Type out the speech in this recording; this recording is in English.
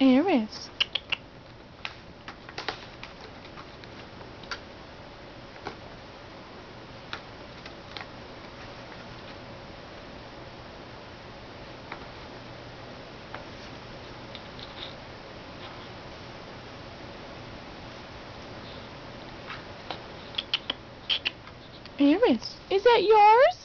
Eris. Eris. Is that yours?